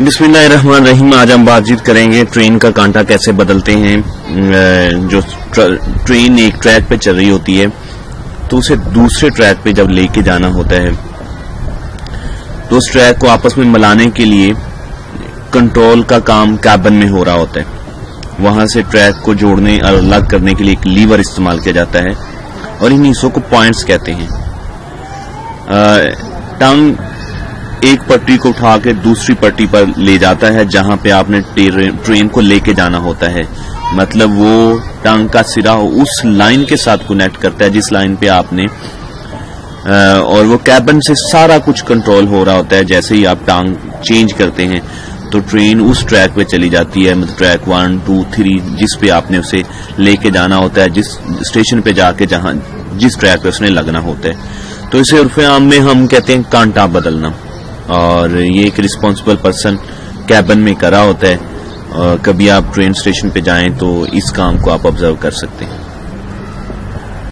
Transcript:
بسم اللہ الرحمن الرحیم، آج ہم بات چیت کریں گے ٹرین کا کانٹا کیسے بدلتے ہیں جو ٹرین ایک ٹریک پہ چل رہی ہوتی ہے، تو اسے دوسرے ٹریک پہ جب لے کے جانا ہوتا ہے، تو اس ٹریک کو آپس میں ملانے کے لیے کنٹرول کا کام کیبن میں ہو رہا ہوتا ہے۔ وہاں سے ٹریک کو جوڑنے اور الگ کرنے کے لیے ایک لیور استعمال کیا جاتا ہے، اور ان حصوں کو پوائنٹس کہتے ہیں۔ ٹنگ ایک پٹری کو اٹھا کے دوسری پٹری پر لے جاتا ہے، جہاں پہ آپ نے ٹرین کو لے کے جانا ہوتا ہے۔ مطلب وہ ٹانگ کا سرا اس لائن کے ساتھ کنیکٹ کرتا ہے، جس لائن پہ آپ نے اور وہ کیبن سے سارا کچھ کنٹرول ہو رہا ہوتا ہے، جیسے ہی آپ ٹانگ چینج کرتے ہیں۔ تو ٹرین اس ٹریک پہ چلی جاتی ہے مطلب ٹریک ون ٹو تھری جس پہ آپ نے اسے لے کے جانا ہوتا ہے، جس اسٹیشن پہ جا کے جہاں جس ٹریک پہ اس نے لگنا ہوتا ہے۔ تو اسے عرف عام میں ہم کہتے ہیں کانٹا بدلنا۔ اور یہ ایک رسپانسبل پرسن کیبن میں کرا ہوتا ہے۔ کبھی آپ ٹرین اسٹیشن پہ جائیں تو اس کام کو آپ آبزرو کر سکتے ہیں۔